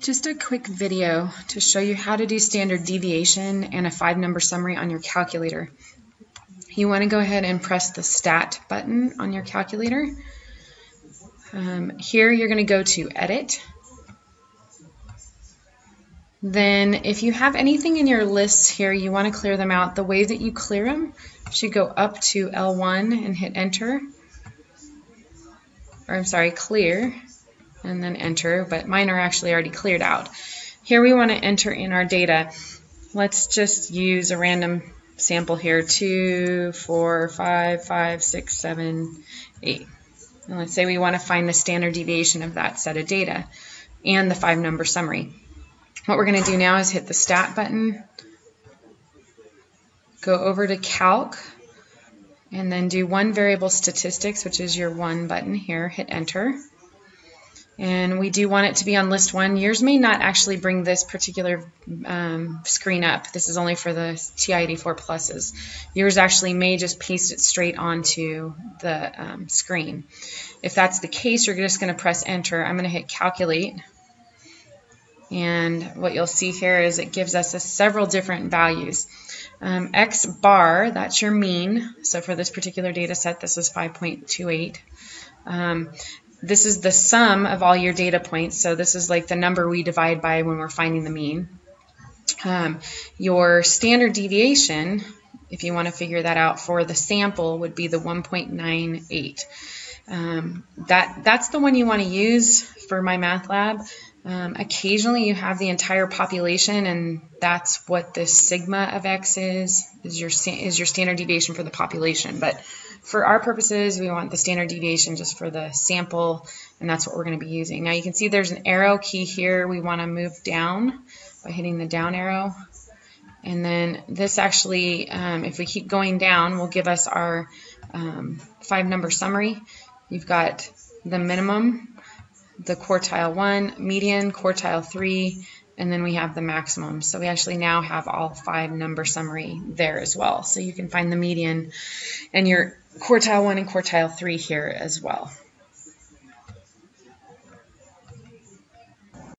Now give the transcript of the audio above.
Just a quick video to show you how to do standard deviation and a five number summary on your calculator. You want to go ahead and press the stat button on your calculator. Um, here you're going to go to edit. Then if you have anything in your lists here, you want to clear them out. The way that you clear them should go up to L1 and hit enter. Or I'm sorry, clear and then enter, but mine are actually already cleared out. Here we want to enter in our data. Let's just use a random sample here, two, four, five, five, six, seven, eight. And let's say we want to find the standard deviation of that set of data and the five number summary. What we're going to do now is hit the stat button, go over to calc, and then do one variable statistics, which is your one button here, hit enter. And we do want it to be on list one. Yours may not actually bring this particular um, screen up. This is only for the TI-84 pluses. Yours actually may just paste it straight onto the um, screen. If that's the case, you're just going to press enter. I'm going to hit calculate. And what you'll see here is it gives us several different values. Um, X bar, that's your mean. So for this particular data set, this is 5.28. Um, this is the sum of all your data points. So this is like the number we divide by when we're finding the mean. Um, your standard deviation, if you want to figure that out for the sample, would be the 1.98. Um, that, that's the one you want to use for MyMathLab. Um, occasionally you have the entire population and that's what the sigma of x is, is your, is your standard deviation for the population. But for our purposes, we want the standard deviation just for the sample, and that's what we're going to be using. Now you can see there's an arrow key here. We want to move down by hitting the down arrow. And then this actually, um, if we keep going down, will give us our um, five number summary. You've got the minimum, the quartile 1, median, quartile 3, and then we have the maximum. So we actually now have all five number summary there as well. So you can find the median and your quartile 1 and quartile 3 here as well.